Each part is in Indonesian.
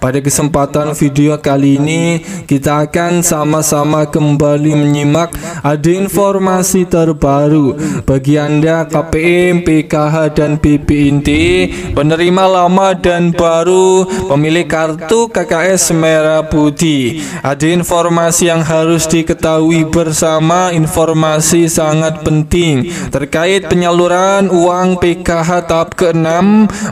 pada kesempatan video kali ini kita akan sama-sama kembali menyimak ada informasi terbaru bagi Anda KPM, PKH dan PPNT penerima lama dan baru pemilik kartu KKS Merah Putih. Ada informasi yang harus diketahui bersama informasi sangat penting terkait penyaluran uang PKH tahap ke-6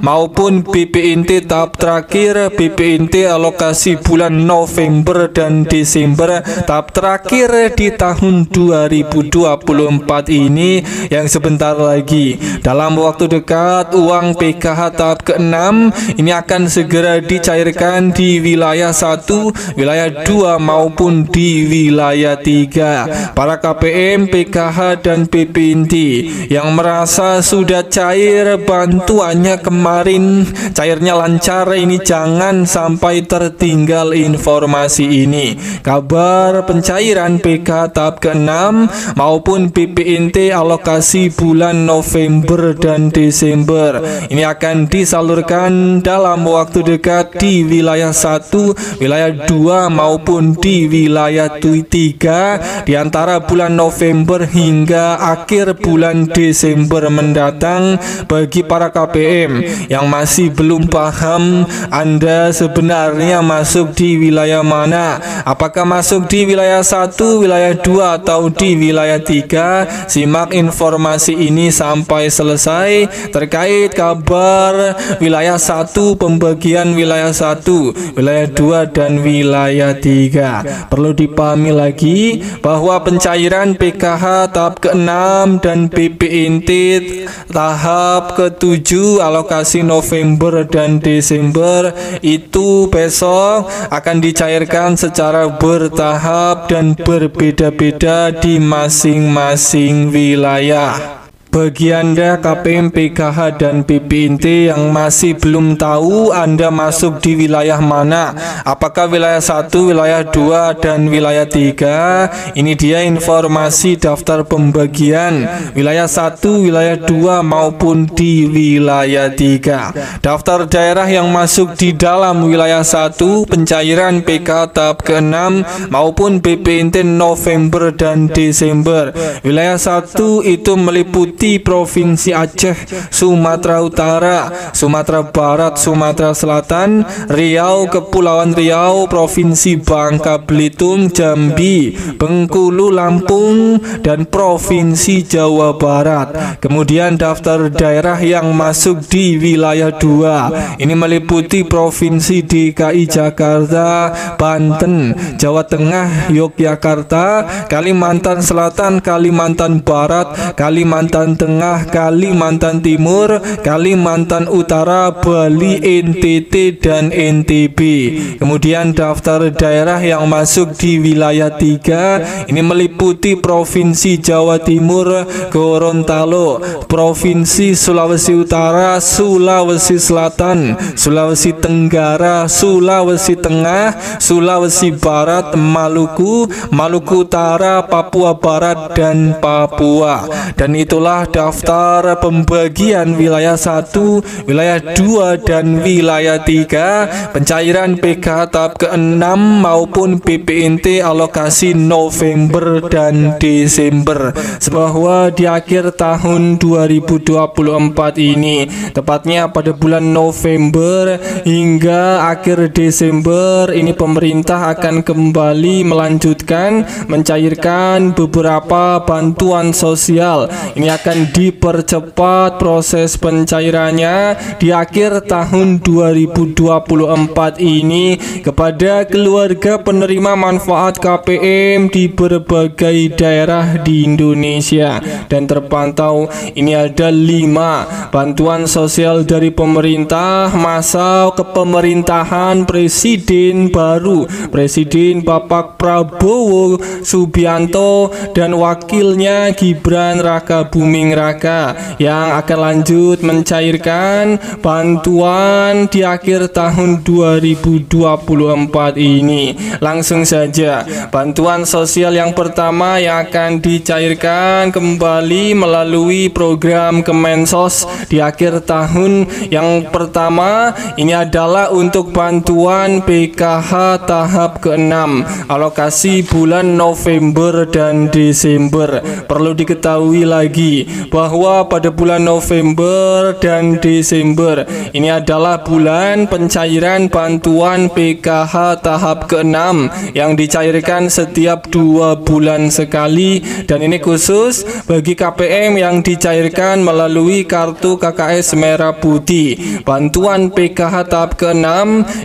maupun PPNT tahap terakhir PPNT inti alokasi bulan November dan Desember tahap terakhir di tahun 2024 ini. Yang sebentar lagi dalam waktu dekat uang PKH tahap ke-6 ini akan segera dicairkan di wilayah 1 wilayah 2 maupun di wilayah 3 para KPM PKH dan PPNT yang merasa sudah cair bantuannya kemarin. Cairnya lancar ini jangan sampai sampai tertinggal informasi ini. Kabar pencairan PK tahap ke-6 maupun PPNT alokasi bulan November dan Desember ini akan disalurkan dalam waktu dekat di wilayah 1, wilayah 2 maupun di wilayah 3 di antara bulan November hingga akhir bulan Desember mendatang bagi para KPM yang masih belum paham Anda sebenarnya sebenarnya masuk di wilayah mana? Apakah masuk di wilayah 1, wilayah 2 atau di wilayah 3? Simak informasi ini sampai selesai terkait kabar wilayah 1, pembagian wilayah 1, wilayah 2 dan wilayah 3. Perlu dipahami lagi bahwa pencairan PKH tahap ke-6 dan PPNT tahap ke-7 alokasi November dan Desember itu besok akan dicairkan secara bertahap dan berbeda-beda di masing-masing wilayah. Bagi Anda KPM, PKH, dan PPNT yang masih belum tahu Anda masuk di wilayah mana Apakah wilayah 1, wilayah 2, dan wilayah 3 Ini dia informasi daftar pembagian. Wilayah 1, wilayah 2, maupun di wilayah 3 Daftar daerah yang masuk di dalam wilayah 1 Pencairan PK tahap ke-6 Maupun PPNT November dan Desember. Wilayah 1 itu meliputi meliputi Provinsi Aceh, Sumatera Utara, Sumatera Barat, Sumatera Selatan, Riau, Kepulauan Riau, Provinsi Bangka Belitung, Jambi, Bengkulu, Lampung, dan Provinsi Jawa Barat. Kemudian daftar daerah yang masuk di wilayah 2. Ini meliputi Provinsi DKI Jakarta, Banten, Jawa Tengah, Yogyakarta, Kalimantan Selatan, Kalimantan Barat, Kalimantan Kalimantan Tengah, Kalimantan Timur, Kalimantan Utara, Bali, NTT dan NTB. Kemudian daftar daerah yang masuk di wilayah 3 ini meliputi Provinsi Jawa Timur, Gorontalo, Provinsi Sulawesi Utara, Sulawesi Selatan, Sulawesi Tenggara, Sulawesi Tengah, Sulawesi Barat, Maluku, Maluku Utara, Papua Barat dan Papua. Dan itulah daftar pembagian wilayah 1, wilayah 2 dan wilayah 3 pencairan PK tahap ke-6 maupun PPNT alokasi November dan Desember bahwa di akhir tahun 2024 ini tepatnya pada bulan November hingga akhir Desember ini pemerintah akan kembali melanjutkan mencairkan beberapa bantuan sosial. Ini akan akan dipercepat proses pencairannya di akhir tahun 2024 ini kepada keluarga penerima manfaat KPM di berbagai daerah di Indonesia. Dan terpantau ini ada lima bantuan sosial dari pemerintah masa kepemerintahan Presiden baru Presiden Bapak Prabowo Subianto dan wakilnya Gibran Raka Bumi Buming Raka yang akan lanjut mencairkan bantuan di akhir tahun 2024 ini. Langsung saja, bantuan sosial yang pertama yang akan dicairkan kembali melalui program Kemensos di akhir tahun yang pertama ini adalah untuk bantuan PKH tahap ke-6 alokasi bulan November dan Desember. Perlu diketahui lagi bahwa pada bulan November dan Desember ini adalah bulan pencairan bantuan PKH tahap ke-6 yang dicairkan setiap dua bulan sekali dan ini khusus bagi KPM yang dicairkan melalui kartu KKS Merah Putih. Bantuan PKH tahap ke-6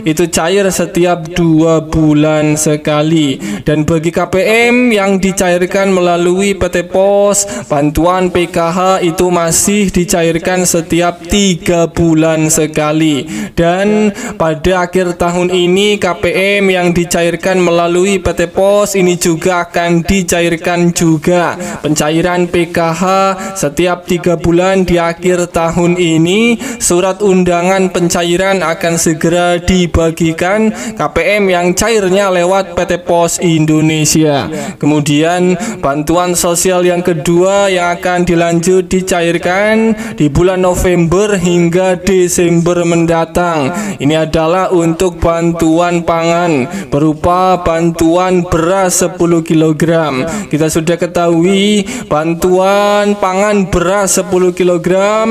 itu cair setiap dua bulan sekali dan bagi KPM yang dicairkan melalui PT Pos bantuan PKH itu masih dicairkan setiap tiga bulan sekali. Dan pada akhir tahun ini KPM yang dicairkan melalui PT Pos ini juga akan dicairkan juga. Pencairan PKH setiap tiga bulan di akhir tahun ini surat undangan pencairan akan segera dibagikan KPM yang cairnya lewat PT Pos Indonesia. Kemudian bantuan sosial yang kedua yang akan dilanjut dicairkan di bulan November hingga Desember mendatang. Ini adalah untuk bantuan pangan berupa bantuan beras 10 kg kita sudah ketahui bantuan pangan beras 10 kg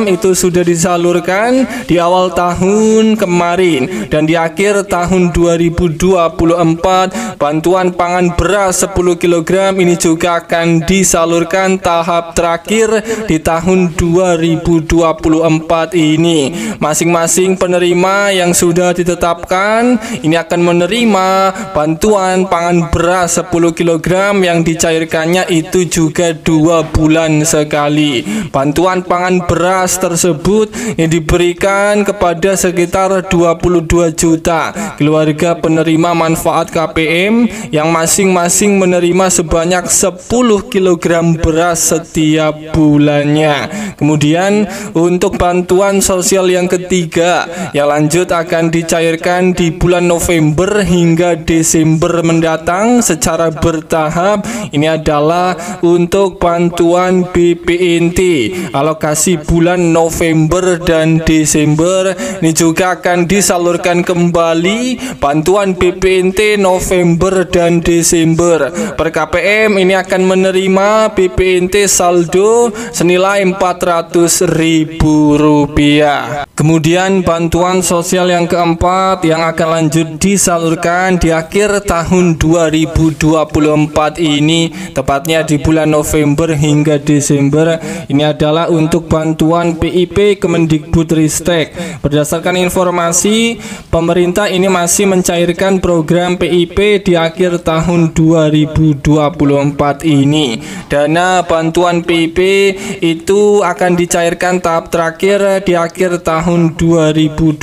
itu sudah disalurkan di awal tahun kemarin dan di akhir tahun 2024 bantuan pangan beras 10 kg ini juga akan disalurkan tahap terakhir di tahun 2024 ini. Masing-masing penerima yang sudah ditetapkan ini akan menerima bantuan pangan beras 10 kg yang dicairkannya itu juga dua bulan sekali. Bantuan pangan beras tersebut yang diberikan kepada sekitar 22 juta keluarga penerima manfaat KPM yang masing-masing menerima sebanyak 10 kg beras setiap bulannya. Kemudian untuk bantuan sosial yang ketiga yang lanjut akan dicairkan di bulan November hingga Desember mendatang secara bertahap. Ini adalah untuk bantuan BPNT alokasi bulan November dan Desember. Ini juga akan disalurkan kembali bantuan BPNT November dan Desember. Per KPM ini akan menerima BPNT saldo senilai 400 ribu rupiah. Kemudian bantuan sosial yang keempat yang akan lanjut disalurkan di akhir tahun 2024 ini tepatnya di bulan November hingga Desember. Ini adalah untuk bantuan PIP Kemendikbudristek. Berdasarkan informasi pemerintah ini masih mencairkan program PIP di akhir tahun 2024 ini. Dana bantuan PIP itu akan dicairkan tahap terakhir di akhir tahun 2024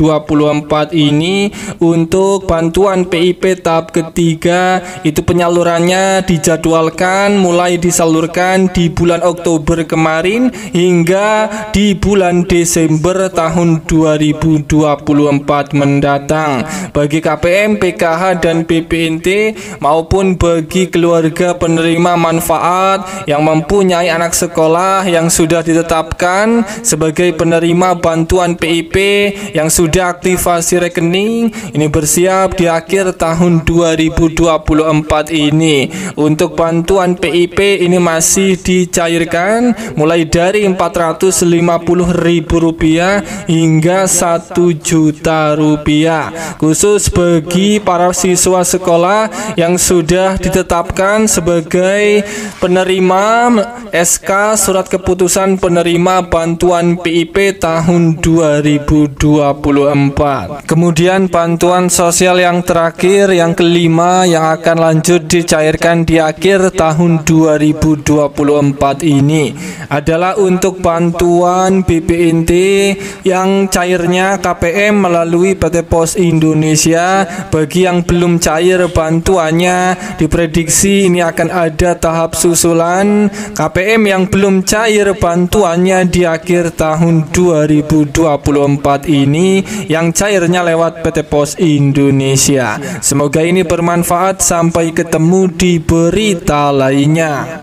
ini untuk bantuan PIP tahap ketiga. Itu penyalurannya dijadwalkan mulai disalurkan di bulan Oktober kemarin hingga di bulan Desember tahun 2024 mendatang. Bagi KPM, PKH dan BPNT maupun bagi keluarga penerima manfaat yang mempunyai anak sekolah yang sudah ditetapkan sebagai penerima bantuan PIP yang sudah aktivasi rekening ini bersiap di akhir tahun 2024 ini. Untuk bantuan PIP ini masih dicairkan mulai dari Rp450.000 hingga 1 juta rupiah. Khusus bagi para siswa sekolah yang sudah ditetapkan sebagai penerima SK surat keputusan penerima bantuan PIP tahun 2024 kemudian bantuan sosial yang terakhir yang kelima yang akan lanjut dicairkan di akhir tahun 2024 ini adalah untuk bantuan BPNT yang cairnya KPM melalui PT Pos Indonesia. Bagi yang belum cair bantuannya diprediksi ini akan ada tahap susulan. KPM yang belum cair bantuannya di akhir tahun 2024 ini yang cairnya lewat PT Pos Indonesia. Semoga ini bermanfaat sampai ketemu di berita lainnya.